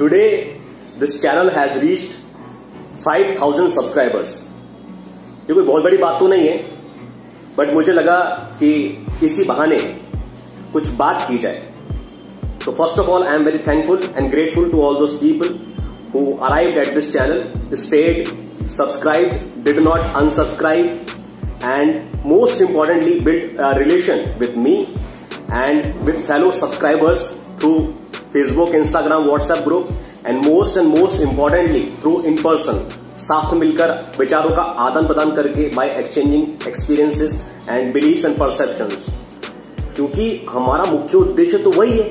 today, this channel has reached 5000 subscribers ये कोई बहुत बड़ी बात तो नहीं है बट मुझे लगा कि इसी बहाने कुछ बात की जाए। तो first of all I am very thankful and grateful to all those people who arrive at this channel stayed subscribe did not unsubscribe and most importantly build relation with me and with fellow subscribers through Facebook, Instagram WhatsApp group and most and most importantly through in person साथ मिलकर विचारों का आदान प्रदान करके by exchanging experiences and beliefs and perceptions क्योंकि हमारा मुख्य उद्देश्य तो वही है।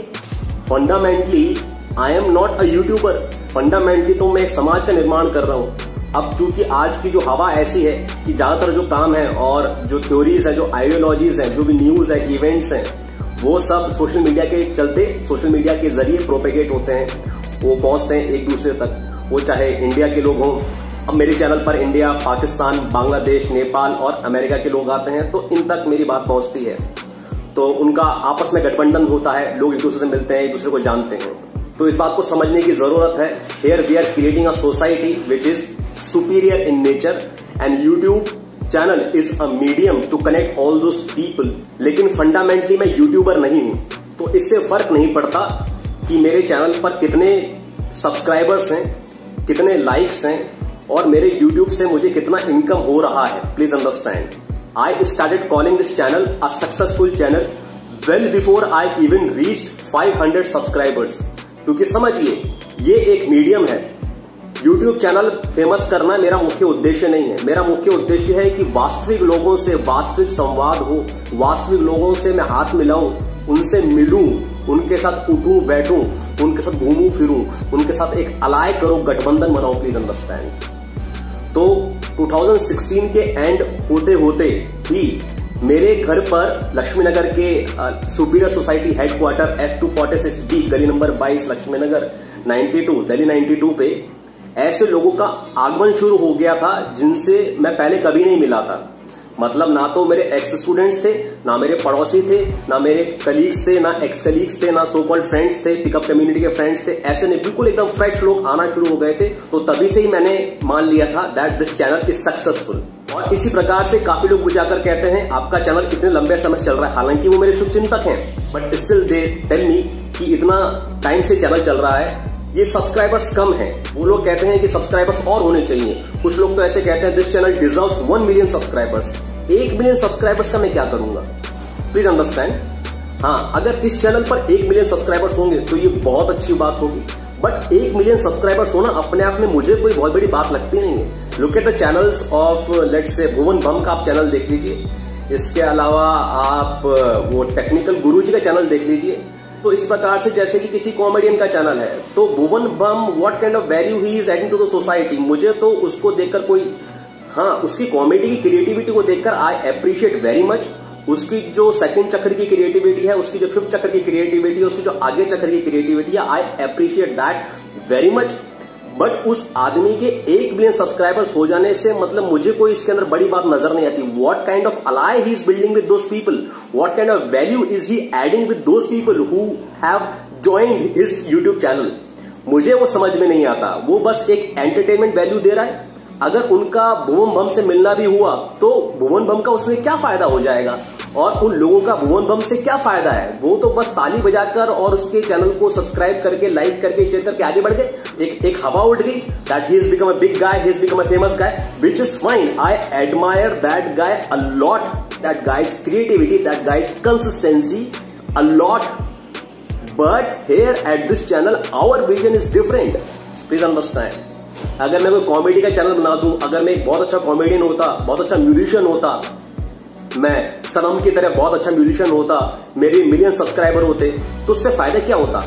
Fundamentally I am not a YouTuber fundamentally तो मैं समाज का निर्माण कर रहा हूँ। अब चूँकि आज की जो हवा ऐसी है कि ज़्यादातर जो काम है और जो थ्योरीज है जो आइडियोलॉजीज है जो भी न्यूज़ है इवेंट्स हैं वो सब सोशल मीडिया के चलते सोशल मीडिया के ज़रिए प्रोपेगेट होते हैं। वो पहुँचते हैं एक दूसरे तक। वो चाहे इंडिया के लोग हों। अब मेरे चैनल पर इंडिया पाकिस्तान बांग्लादेश नेपाल और अमेरिका के लोग आते हैं तो इन तक मेरी बात पहुँचती है। तो उनका आपस में गठबंधन होता है। लोग एक दूसरे से मिलते हैं, एक दूसरे को जानते हैं। तो इस बात को समझने की ज़रूरत है। Here we are creating a society which is superior in nature and YouTube channel is a medium to connect all those people लेकिन फंडामेंटली मैं यूट्यूबर नहीं हूँ। तो इससे फ़र्क नहीं पड़ता कि मेरे चैनल पर कितने सब्सक्राइबर्स हैं, कितने लाइक्स हैं, और मेरे यूट्यूब से मुझे कितना इनकम हो रहा है। Please understand I started calling this channel a successful channel well before I even reached 500 subscribers क्योंकि समझिए, ये एक मीडियम है। YouTube चैनल फ़ेमस करना मेरा मुख्य उद्देश्य नहीं है। मेरा मुख्य उद्देश्य है कि वास्तविक लोगों से, वास्तविक संवाद हो, वास्तविक लोगों से मैं हाथ मिलाऊं, उनसे मिलूं, उनके साथ उठूं, बैठूं, उनके साथ घूमू, फिरूं, उनके साथ एक अलाय करो, गठबंधन बनाओ प्लीज़ अंडरस्टैंड तो 2016 के एंड होते होते ही मेरे घर पर लक्ष्मी नगर के superior society headquarter F two forty six गली नंबर 22 लक्ष्मी नगर 92 दिल्ली 92 पे ऐसे लोगों का आगमन शुरू हो गया था जिनसे मैं पहले कभी नहीं मिला था। मतलब ना तो मेरे एक्स स्टूडेंट्स थे, ना मेरे पड़ोसी थे, ना मेरे कलीग्स थे, ना एक्स कलीग्स थे, ना सो कॉल्ड फ्रेंड्स थे पिकअप कम्युनिटी के फ्रेंड्स थे। ऐसे नहीं, बिल्कुल एकदम फ्रेश लोग आना शुरू हो गए थे। तो तभी से ही मैंने मान लिया था that this channel is successful और इसी प्रकार से काफ़ी लोग मुझे आकर कहते हैं, आपका चैनल इतने लंबे समय चल रहा है। हालाँकि वो मेरे शुभ चिंतक हैं but still they tell me कि इतना टाइम से चैनल चल रहा है। ये सब्सक्राइबर्स कम हैं। वो लोग कहते हैं कि सब्सक्राइबर्स और होने चाहिए। कुछ लोग तो ऐसे कहते हैं this channel deserve one million subscribers एक मिलियन सब्सक्राइबर्स का मैं क्या करूँगा? प्लीज़ अंडरस्टैंड हाँ अगर इस चैनल पर एक मिलियन सब्सक्राइबर्स होंगे तो ये बहुत अच्छी बात होगी। बट एक मिलियन सब्सक्राइबर्स होना अपने आप में मुझे कोई बहुत बड़ी बात लगती नहीं है। Look at the channels of late से भुवन बम का आप चैनल देख लीजिए। इसके अलावा आप, वो टेक्निकल गुरु जी का चैनल देख लीजिए। तो इस प्रकार से जैसे कि किसी कॉमेडियन का चैनल है तो Bhuvan Bam what kind of value he is adding to the society मुझे तो उसको देखकर कोई हाँ उसकी कॉमेडी की क्रिएटिविटी को देखकर आई अप्रिशिएट वेरी मच उसकी जो सेकंड चक्र की क्रिएटिविटी है, उसकी जो फिफ्थ चक्र की क्रिएटिविटी है, उसकी जो आगे चक्र की क्रिएटिविटी है I appreciate that very much but उस आदमी के एक मिलियन सब्सक्राइबर्स हो जाने से मतलब मुझे कोई इसके अंदर बड़ी बात नज़र नहीं आती। What kind of ally he is building with those people what kind of value is he adding with those people who have join his YouTube channel मुझे वो समझ में नहीं आता। वो बस एक एंटरटेनमेंट वैल्यू दे रहा है। अगर उनका भुवन बम से मिलना भी हुआ तो भुवन बम का उसमें क्या फ़ायदा हो जाएगा? और उन लोगों का भुवन बम से क्या फ़ायदा है? वो तो बस ताली बजाकर और उसके चैनल को सब्सक्राइब करके, लाइक करके, शेयर करके आगे बढ़ गए। एक एक हवा उठ गई। That he is become a big guy he is become a famous guy which is fine I admire that guy a lot that guy's creativity that guy's consistency a lot but here at this channel our vision is different please understand अगर मैं कोई comedy का channel बना दूँ, अगर मैं एक बहुत अच्छा कॉमेडियन होता, बहुत अच्छा म्यूजिशियन होता मैं सनम की तरह बहुत अच्छा म्यूजिशियन होता, मेरे मिलियन सब्सक्राइबर होते तो उससे फ़ायदा क्या होता?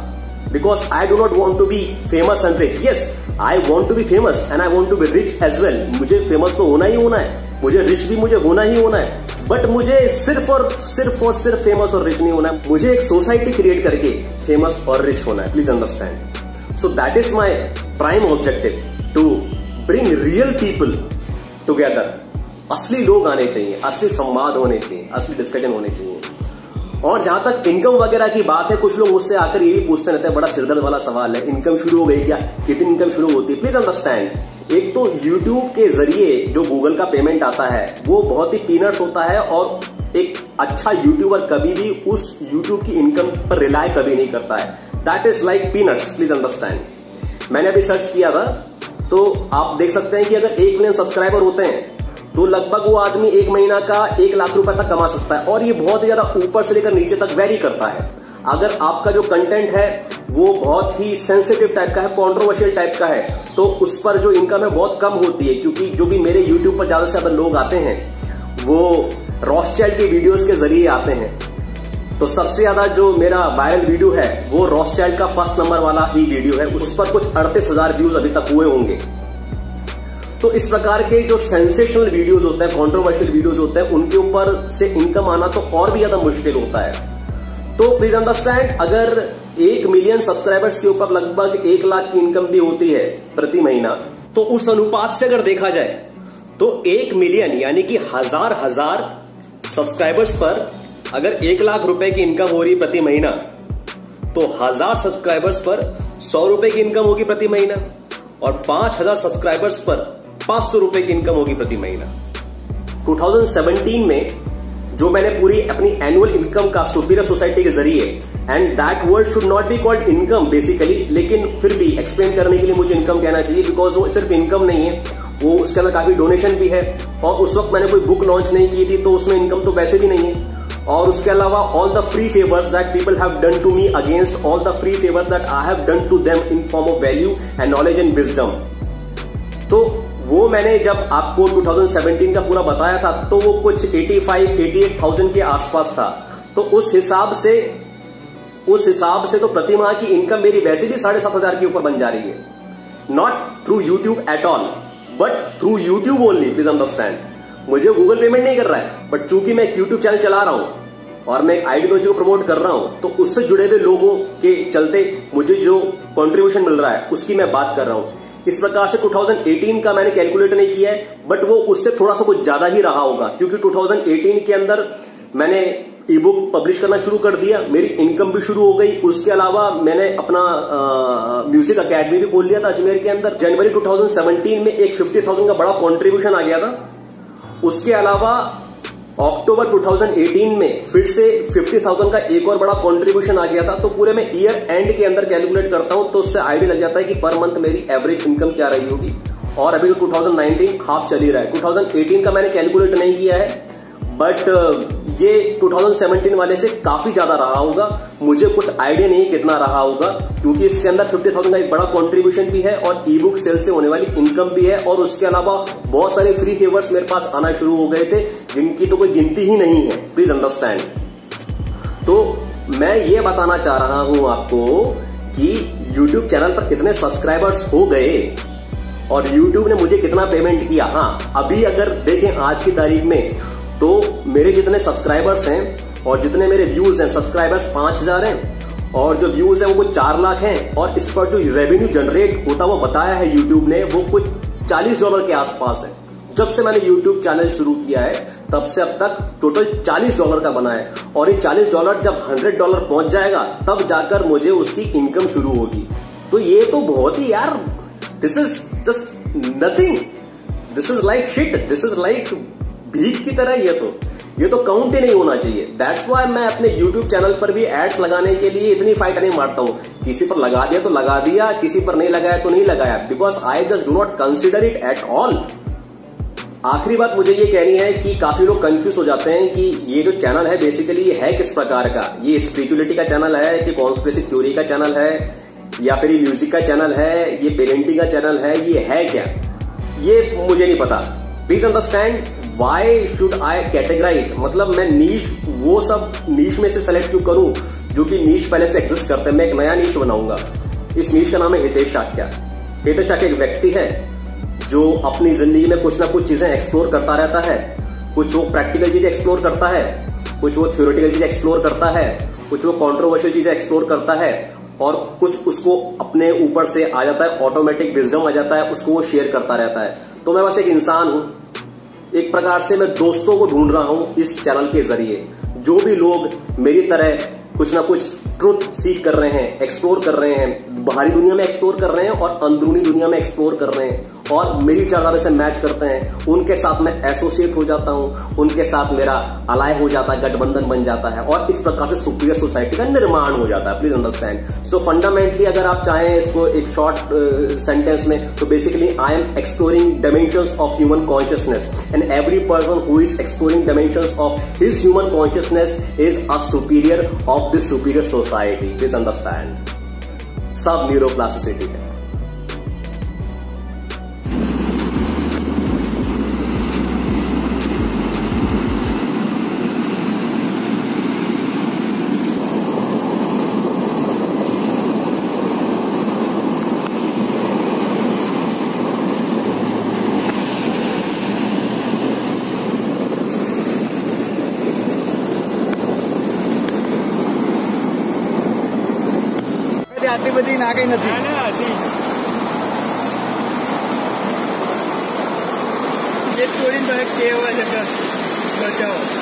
Because I do not want to be famous and rich yes I want to be famous and I want to be rich as well मुझे फ़ेमस तो होना ही होना है। मुझे रिच भी मुझे होना ही होना है। बट मुझे सिर्फ़ और सिर्फ़ और सिर्फ़ फ़ेमस और रिच नहीं होना है। मुझे एक सोसाइटी क्रिएट करके फ़ेमस और रिच होना है। Please understand so that is my prime objective to bring real people together असली लोग आने चाहिए, असली संवाद होने चाहिए, असली डिस्कशन होने चाहिए। और जहाँ तक इनकम वगैरह की बात है, कुछ लोग मुझसे आकर ये भी पूछते रहते हैं, बड़ा सिरदर्द वाला सवाल है इनकम शुरू हो गई क्या? कितनी इनकम शुरू होती है? प्लीज़ अंडरस्टैंड एक तो यूट्यूब के ज़रिए जो गूगल का पेमेंट आता है, वो बहुत ही पीनट्स होता है और एक अच्छा यूट्यूबर कभी भी उस यूट्यूब की इनकम पर रिलाय कभी नहीं करता है। That is like peanuts please understand मैंने अभी सर्च किया था तो आप देख सकते हैं कि अगर एक मिलियन सब्सक्राइबर होते हैं तो लगभग वो आदमी एक महीना का एक लाख रुपए तक कमा सकता है और ये बहुत ही ज़्यादा ऊपर से लेकर नीचे तक वेरी करता है। अगर आपका जो कंटेंट है, वो बहुत ही सेंसिटिव टाइप का है कॉन्ट्रोवर्शियल टाइप का है तो उस पर जो इनकम है, बहुत कम होती है, क्योंकि जो भी मेरे यूट्यूब पर ज़्यादा से ज़्यादा लोग आते हैं, वो रॉसचाइल्ड की वीडियोस के ज़रिए आते हैं। तो सबसे ज़्यादा जो मेरा वायरल वीडियो है, वो रॉसचाइल्ड का फ़र्स्ट नंबर वाला ही वीडियो है, उस पर कुछ अड़तीस हज़ार व्यूज़ अभी तक हुए होंगे। तो इस प्रकार के जो सेंसेशनल वीडियोस होते हैं कॉन्ट्रोवर्शियल वीडियोस होते हैं, उनके ऊपर से इनकम आना तो और भी ज़्यादा मुश्किल होता है। तो प्लीज़ अंडरस्टैंड अगर एक मिलियन सब्सक्राइबर्स के ऊपर लगभग एक लाख की इनकम भी होती है प्रति महीना तो उस अनुपात से अगर देखा जाए तो एक मिलियन यानी कि हज़ार हज़ार सब्सक्राइबर्स पर अगर एक लाख रुपए की इनकम हो रही प्रति महीना तो हज़ार सब्सक्राइबर्स पर सौ रुपए की इनकम होगी प्रति महीना, और पाँच हज़ार सब्सक्राइबर्स पर पाँच सौ रुपए की इनकम होगी प्रति महीना। 2017 में जो मैंने पूरी अपनी एनुअल इनकम का सुपीरियर सोसाइटी के ज़रिए and that word should not be called income basically लेकिन फिर भी एक्सप्लेन करने के लिए मुझे इनकम कहना चाहिए बिकॉज़ वो सिर्फ़ इनकम नहीं है, वो उसके अंदर काफ़ी डोनेशन भी है, और उस वक्त मैंने कोई बुक लॉन्च नहीं की थी तो उसमें इनकम तो वैसे भी नहीं है। और उसके अलावा all the free favours that people have done to me against all the free favours that I have done to them in form of value and knowledge and wisdom तो वो मैंने जब आपको 2017 का पूरा बताया था तो वो कुछ 85 88,000 के आसपास था। तो उस हिसाब से उस हिसाब से तो प्रति माह की इनकम मेरी वैसे भी साढ़े सात हज़ार के ऊपर बन जा रही है। Not through YouTube at all but through YouTube only please understand मुझे गूगल पेमेंट नहीं कर रहा है बट चूँकि मैं एक यूट्यूब चैनल चला रहा हूँ और मैं एक आइडियोलॉजी को प्रमोट कर रहा हूँ तो उससे जुड़े हुए लोगों के चलते मुझे जो कॉन्ट्रीब्यूशन मिल रहा है उसकी मैं बात कर रहा हूँ। इस प्रकार से 2018 का मैंने कैलकुलेट नहीं किया है बट वो उससे थोड़ा सा कुछ ज़्यादा ही रहा होगा क्योंकि 2018 के अंदर मैंने ई बुक पब्लिश करना शुरू कर दिया मेरी इनकम भी शुरू हो गई। उसके अलावा मैंने अपना म्यूज़िक अकेडमी भी खोल लिया था अजमेर के अंदर। जनवरी 2017 में एक 50,000 का बड़ा कॉन्ट्रीब्यूशन आ गया था। उसके अलावा अक्टूबर 2018 में फिर से 50,000 का एक और बड़ा कंट्रीब्यूशन आ गया था। तो पूरे में ईयर एंड के अंदर कैलकुलेट करता हूँ तो उससे आइडिया लग जाता है कि पर मंथ मेरी एवरेज इनकम क्या रही होगी। और अभी तो 2019 हाफ़ चल ही रहा है। 2018 का मैंने कैलकुलेट नहीं किया है बट ये 2017 वाले से काफ़ी ज़्यादा रहा होगा। मुझे कुछ आइडिया नहीं कितना रहा होगा क्योंकि इसके अंदर 50,000 का एक बड़ा कंट्रीब्यूशन भी है और ई बुक सेल से होने वाली इनकम भी है। और उसके अलावा बहुत सारे फ्री फेवर्स मेरे पास आना शुरू हो गए थे। जिनकी तो कोई गिनती ही नहीं है प्लीज़ अंडरस्टैंड तो मैं ये बताना चाह रहा हूँ आपको कि YouTube चैनल पर कितने सब्सक्राइबर्स हो गए और YouTube ने मुझे कितना पेमेंट किया। हाँ अभी अगर देखें आज की तारीख में तो मेरे जितने सब्सक्राइबर्स हैं और जितने मेरे व्यूज़ हैं सब्सक्राइबर्स पाँच हज़ार हैं और जो व्यूज़ है वो कुछ चार लाख हैं और इस पर जो रेवेन्यू जनरेट होता, वो बताया है यूट्यूब ने, वो कुछ चालीस डॉलर के आसपास है। जब से मैंने यूट्यूब चैनल शुरू किया है, तब से अब तक टोटल 40 डॉलर का बना है। और ये 40 डॉलर जब 100 डॉलर पहुँच जाएगा, तब जाकर मुझे उसकी इनकम शुरू होगी। तो ये तो बहुत ही यार this is just nothing this is like shit this is like भीख की तरह ये तो। ये तो काउंट ही नहीं होना चाहिए। दैट्स वाई मैं अपने यूट्यूब चैनल पर भी एड्स लगाने के लिए इतनी फाइट नहीं मारता हूँ। किसी पर लगा दिया तो लगा दिया, किसी पर नहीं लगाया तो नहीं लगाया। Because I just do not consider it at all आखिरी बात मुझे ये कहनी है कि काफ़ी लोग कंफ्यूज हो जाते हैं कि ये जो चैनल है बेसिकली ये है किस प्रकार का? ये स्पिरिचुअलिटी का चैनल है कि कॉन्स्पिरेसी थ्योरी का चैनल है? या फिर म्यूज़िक का चैनल है? ये पेरेंटिंग का चैनल है? ये है क्या? ये मुझे नहीं पता। Please understand why should I categorise मतलब मैं नीच वो सब नीच में से सेलेक्ट क्यों करूँ, जो कि नीच पहले से एग्जिस्ट करते हैं? मैं एक नया नीच बनाऊँगा। इस नीच का नाम है हितेश शाक्या। हितेश शाक्या एक व्यक्ति है। जो अपनी ज़िंदगी में कुछ ना कुछ चीज़ें एक्सप्लोर करता रहता है, कुछ वो प्रैक्टिकल चीज़ें एक्सप्लोर करता है, कुछ वो थ्योरेटिकल चीज़ें एक्सप्लोर करता है, कुछ वो कॉन्ट्रोवर्शियल चीज़ें एक्सप्लोर करता है और कुछ उसको अपने ऊपर से आ जाता है ऑटोमेटिक विजडम आ जाता है, उसको वो शेयर करता रहता है। तो मैं बस एक इंसान हूँ। एक प्रकार से मैं दोस्तों को ढूंढ रहा हूँ इस चैनल के ज़रिए। जो भी लोग मेरी तरह कुछ ना कुछ ट्रुथ सीख कर रहे हैं एक्सप्लोर कर रहे हैं, बाहरी दुनिया में एक्सप्लोर कर रहे हैं और अंदरूनी दुनिया में एक्सप्लोर कर रहे हैं और मेरी विचारधारा से मैच करते हैं, उनके साथ मैं एसोसिएट हो जाता हूँ, उनके साथ मेरा अलाय हो जाता है, गठबंधन बन जाता है और इस प्रकार से सुपीरियर सोसाइटी का निर्माण हो जाता है प्लीज़ अंडरस्टैंड सो फंडामेंटली अगर आप चाहें इसको एक शॉर्ट सेंटेंस में तो basically I am exploring dimension of human consciousness and every person who is exploring dimension of his human consciousness is a superior of this superior society please understand सब neuroplasticity है આટલી બધી ના કઈ નથી. એ છોડીને તમે કેવા જતા બચાવો.